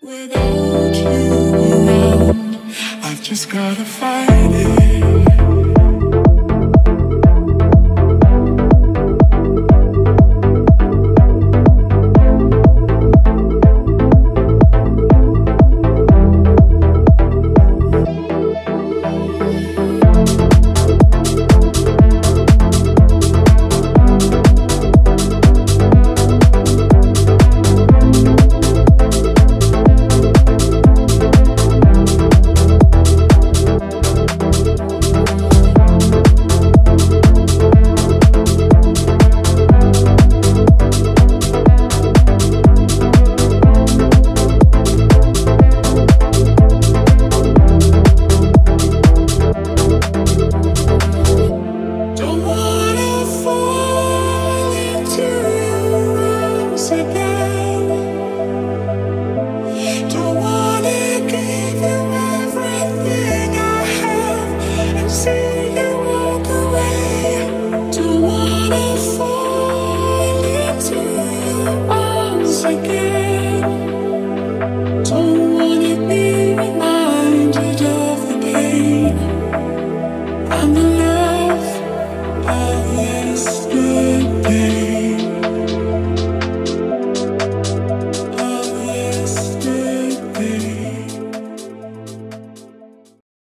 Without you around, I've just gotta fight it.